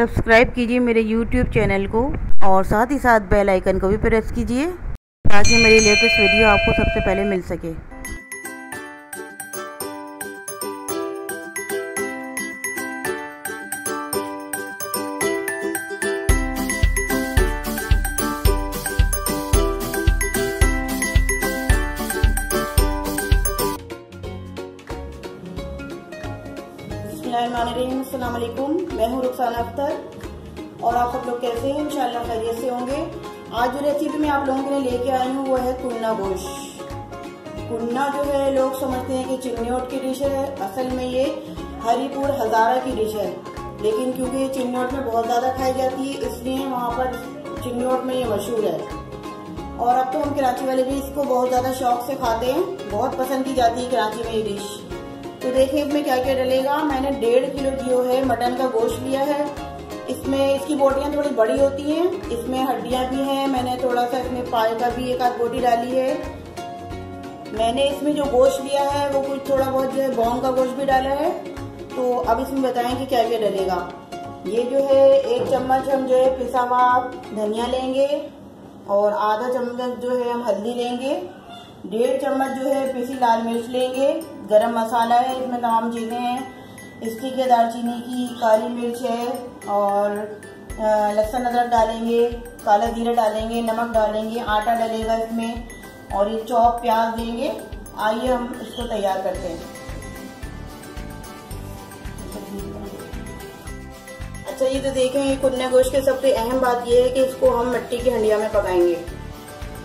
Subscribe कीजिए मेरे YouTube channel को और साथ ही साथ बेल आइकन को भी प्रेस कीजिए ताकि मेरी लेटेस्ट वीडियो आपको सबसे पहले मिल सके। अल्लाम मैं हूँ रुखसाना अख्तर और आप सब लोग कैसे हैं? इंशाल्लाह खैरियत से होंगे। आज जो रेसिपी मैं आप लोगों के लिए लेके आई हूँ, वो है कुन्ना गोश्त। कुन्ना जो है, लोग समझते हैं कि चिन्नौट की डिश है। असल में ये हरीपुर हजारा की डिश है। लेकिन क्योंकि चिन्नौट में बहुत ज़्यादा खाई जाती है, इसलिए वहाँ पर चिन्नौट में ये मशहूर है। और अब तो हम कराची वाले भी इसको बहुत ज़्यादा शौक से खाते हैं। बहुत पसंद की जाती है कराची में ये डिश। तो देखिए इसमें क्या क्या डलेगा। मैंने डेढ़ किलो जो है मटन का गोश्त लिया है। इसमें इसकी बोटियाँ थोड़ी बड़ी होती हैं। इसमें हड्डियाँ भी हैं। मैंने थोड़ा सा इसमें पाए का भी एक आध बोटी डाली है। मैंने इसमें जो गोश्त लिया है, वो कुछ थोड़ा बहुत जो है बॉन का गोश्त भी डाला है। तो अब इसमें बताएँ कि क्या क्या डलेगा। ये जो है एक चम्मच हम जो है पिसा हुआ धनिया लेंगे और आधा चम्मच जो है हम हल्दी लेंगे। डेढ़ चम्मच जो है पीसी लाल मिर्च लेंगे, गरम मसाला है, इसमें तमाम चीज़ें हैं। स्टिक है दालचीनी की काली मिर्च है और लहसुन अदरक डालेंगे, काला जीरा डालेंगे, नमक डालेंगे, आटा डलेगा इसमें और ये चौप प्याज देंगे। आइए हम इसको तैयार करते हैं। अच्छा ये तो देखें, ये कुन्ने गोश्त के सबसे अहम बात ये है कि इसको हम मिट्टी की हंडिया में पकाएँगे।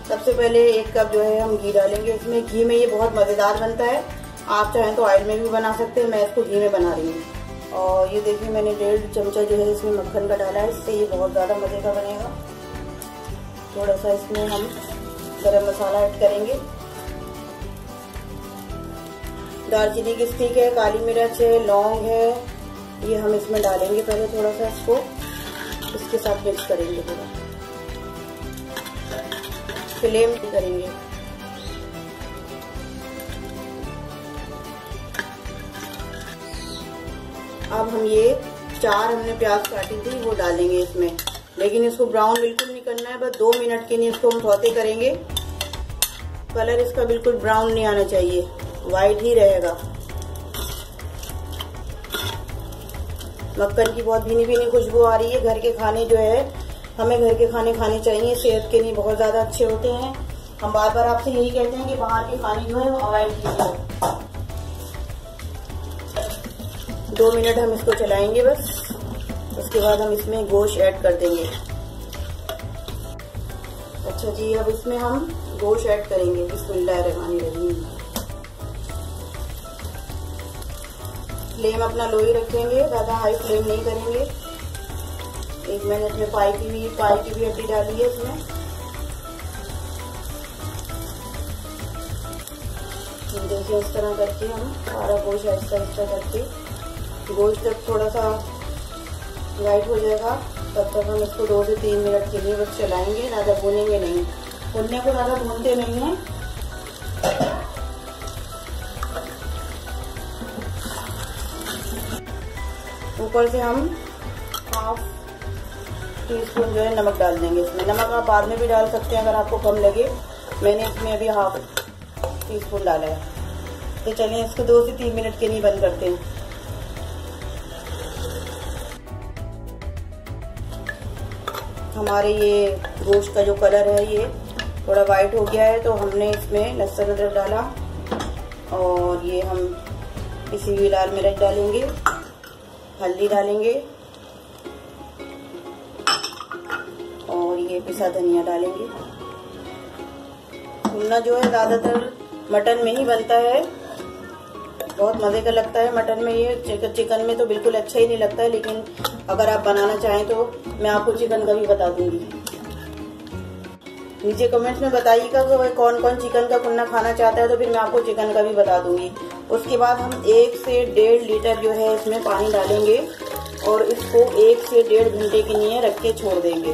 सबसे पहले एक कप जो है हम घी डालेंगे। इसमें घी में ये बहुत मज़ेदार बनता है। आप चाहें तो ऑयल में भी बना सकते हैं। मैं इसको घी में बना रही हूँ। और ये देखिए, मैंने डेढ़ चमचा जो है इसमें मक्खन का डाला है। इससे ये बहुत ज़्यादा मज़े का बनेगा। थोड़ा सा इसमें हम गरम मसाला ऐड करेंगे। दालचीनी की स्टिक है, काली मिर्च है, लौंग है। ये हम इसमें डालेंगे पहले थोड़ा सा इसको। इसके साथ मिक्स करेंगे थोड़ा। फ्लेम करेंगे। अब हम ये चार हमने प्याज काटी थी, वो डालेंगे इसमें। लेकिन इसको ब्राउन बिल्कुल नहीं करना है, बस दो मिनट के लिए इसको हम सौते करेंगे। कलर इसका बिल्कुल ब्राउन नहीं आना चाहिए वाइट ही रहेगा। मक्कन की बहुत भीनी भीनी खुशबू आ रही है, घर के खाने जो है हमें घर के खाने खाने चाहिए, सेहत के लिए बहुत ज़्यादा अच्छे होते हैं। हम बार बार आपसे यही कहते हैं कि बाहर के खाने जो है वो अवॉइड कीजिए। दो मिनट हम इसको चलाएँगे बस। उसके बाद हम इसमें गोश्त ऐड कर देंगे। अच्छा जी, अब इसमें हम गोश्त ऐड करेंगे। बिस्मिल्लाहिर्रहमानिर्रहीम फ्लेम अपना लो ही रखेंगे, ज़्यादा हाई फ्लेम नहीं करेंगे। एक मैंने इसमें पाई की भी, पाई की भी हड्डी डाली है इसमें देखिए इस तरह करके हम सारा गोश्त ऐसा ऐसा करके, गोश्त जब थोड़ा सा लाइट हो जाएगा, तब तक हम इसको दो से तीन मिनट के लिए बस चलाएँगे, ज़्यादा भूनेंगे नहीं। भुनने को ज़्यादा भूनते नहीं हैं। ऊपर से हम हाफ़ टी स्पून जो है नमक डाल देंगे इसमें। नमक आप बाद में भी डाल सकते हैं अगर आपको कम लगे। मैंने इसमें अभी हाफ़ टी स्पून डाला है। तो चलिए इसको दो से तीन मिनट के लिए बंद करते हैं। हमारे ये गोश्त का जो कलर है ये थोड़ा वाइट हो गया है तो हमने इसमें लहसुन अदरक डाला और ये हम इसी हुई लाल मिर्च डालेंगे, हल्दी डालेंगे। ये पिसा धनिया डालेंगे। भुनना जो है ज़्यादातर मटन में ही बनता है। बहुत मज़े का लगता है मटन में ये। चिकन में तो बिल्कुल अच्छा ही नहीं लगता है, लेकिन अगर आप बनाना चाहें तो मैं आपको चिकन का भी बता दूँगी। नीचे कमेंट्स में बताइएगा कि वह कौन कौन चिकन का कुन्ना खाना चाहता है तो फिर मैं आपको चिकन का भी बता दूँगी। उसके बाद हम एक से डेढ़ लीटर जो है इसमें पानी डालेंगे और इसको एक से डेढ़ घंटे के लिए रख के छोड़ देंगे।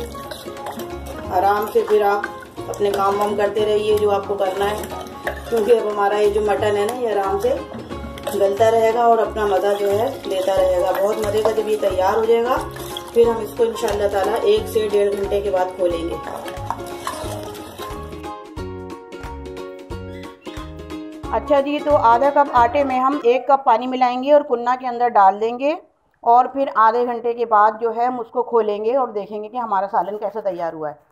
आराम से फिर आप अपने काम वाम करते रहिए जो आपको करना है। क्योंकि अब हमारा ये जो मटन है ना, ये आराम से गलता रहेगा और अपना मज़ा जो है लेता रहेगा। बहुत मज़े का जब ये तैयार हो जाएगा, फिर हम इसको इंशाल्लाह ताला एक से डेढ़ घंटे के बाद खोलेंगे। अच्छा जी तो आधा कप आटे में हम एक कप पानी मिलाएँगे और कुन्ना के अंदर डाल देंगे और फिर आधे घंटे के बाद जो है हम उसको खोलेंगे और देखेंगे कि हमारा सालन कैसा तैयार हुआ है।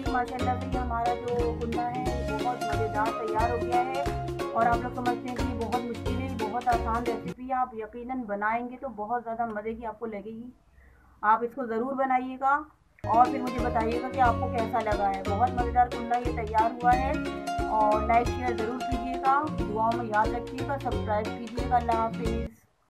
फाइनली माशाल्लाह से हमारा जो कुंदा है बहुत मज़ेदार तैयार हो गया है। और आप लोग समझते हैं कि बहुत मुश्किल है बहुत आसान रेसिपी है। आप यकीनन बनाएँगे तो बहुत ज़्यादा मज़े की आपको लगेगी। आप इसको ज़रूर बनाइएगा और फिर मुझे बताइएगा कि आपको कैसा लगा है। बहुत मज़ेदार कुंदा ये तैयार हुआ है और लाइक शेयर ज़रूर कीजिएगा। दुआओं में याद रखिएगा सब्सक्राइब कीजिएगा। अल्लाह हाफिज़।